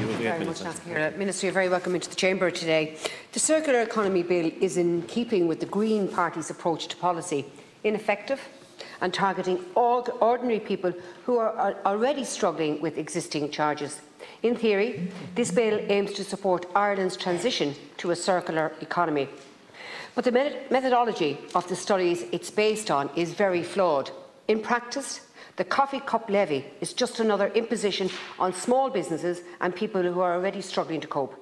Thank you very much. Minister, you're very welcome into the Chamber today. The Circular Economy Bill is in keeping with the Green Party's approach to policy, ineffective and targeting all ordinary people who are already struggling with existing charges. In theory, this bill aims to support Ireland's transition to a circular economy. But the methodology of the studies it's based on is very flawed. In practice, the coffee cup levy is just another imposition on small businesses and people who are already struggling to cope.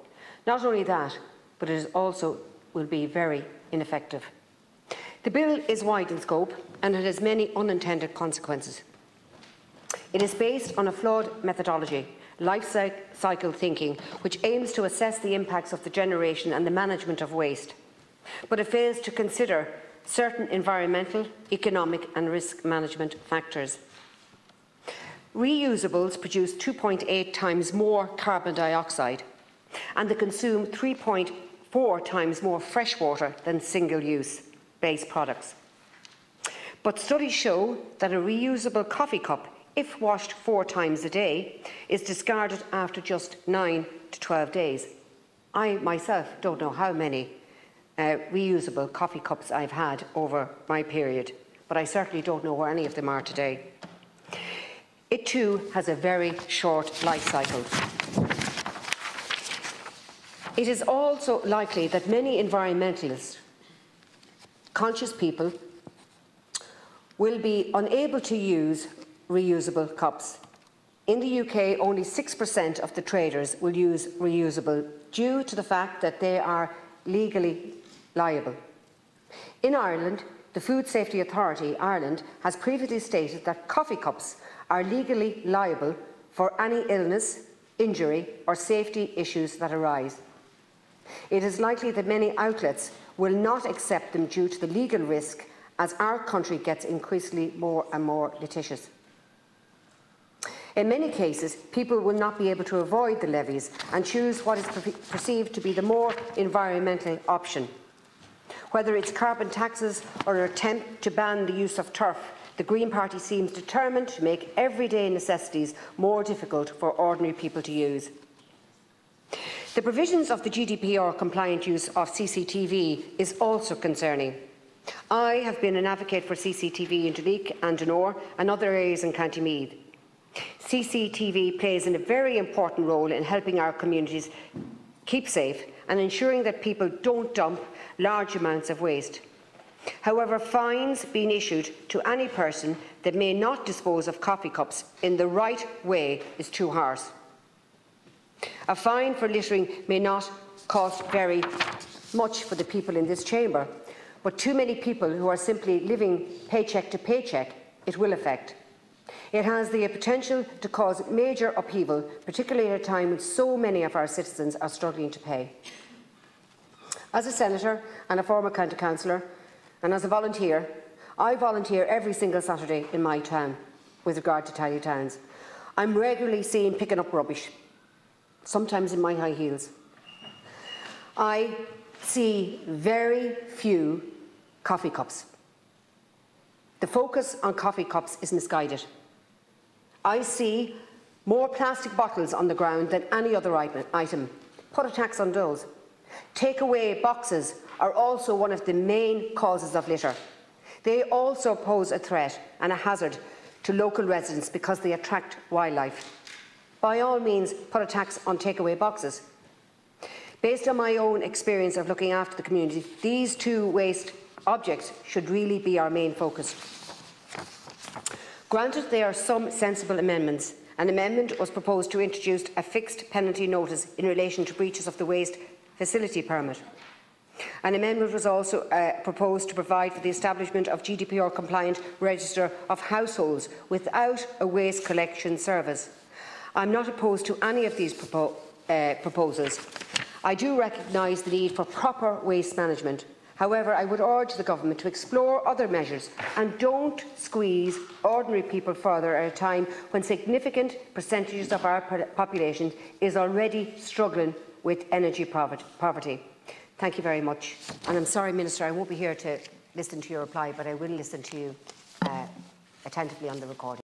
Not only that, but it also will be very ineffective. The bill is wide in scope and it has many unintended consequences. It is based on a flawed methodology, life cycle thinking, which aims to assess the impacts of the generation and the management of waste. But it fails to consider certain environmental, economic and risk management factors. Reusables produce 2.8 times more carbon dioxide and they consume 3.4 times more fresh water than single-use based products. But studies show that a reusable coffee cup, if washed four times a day, is discarded after just 9 to 12 days. I myself don't know how many uh, reusable coffee cups I've had over my period, but I certainly don't know where any of them are today. It too has a very short life cycle. It is also likely that many environmentalists, conscious people, will be unable to use reusable cups. In the UK, only 6% of the traders will use reusable due to the fact that they are legally liable. In Ireland, the Food Safety Authority Ireland has previously stated that coffee cups are legally liable for any illness, injury or safety issues that arise. It is likely that many outlets will not accept them due to the legal risk as our country gets increasingly more and more litigious. In many cases, people will not be able to avoid the levies and choose what is perceived to be the more environmental option. Whether it's carbon taxes or an attempt to ban the use of turf, the Green Party seems determined to make everyday necessities more difficult for ordinary people to use. The provisions of the GDPR compliant use of CCTV is also concerning. I have been an advocate for CCTV in Duleek and Donore and other areas in County Meath. CCTV plays a very important role in helping our communities keep safe and ensuring that people don't dump large amounts of waste. However, fines being issued to any person that may not dispose of coffee cups in the right way is too harsh. A fine for littering may not cost very much for the people in this chamber, but too many people who are simply living paycheck to paycheck, it will affect. It has the potential to cause major upheaval, particularly at a time when so many of our citizens are struggling to pay. As a senator and a former county councillor, and as a volunteer, I volunteer every single Saturday in my town with regard to Tidy Towns. I'm regularly seen picking up rubbish, sometimes in my high heels. I see very few coffee cups. The focus on coffee cups is misguided. I see more plastic bottles on the ground than any other item. Put a tax on those. Takeaway boxes are also one of the main causes of litter. They also pose a threat and a hazard to local residents because they attract wildlife. By all means, put a tax on takeaway boxes. Based on my own experience of looking after the community, these two waste objects should really be our main focus. Granted, there are some sensible amendments. An amendment was proposed to introduce a fixed penalty notice in relation to breaches of the waste facility permit. An amendment was also uh, proposed to provide for the establishment of GDPR-compliant register of households without a waste collection service. I'm not opposed to any of these propo uh, proposals. I do recognise the need for proper waste management. However, I would urge the Government to explore other measures and don't squeeze ordinary people further at a time when significant percentages of our population is already struggling with energy poverty. Thank you very much. And I'm sorry, Minister, I won't be here to listen to your reply, but I will listen to you uh, attentively on the recording.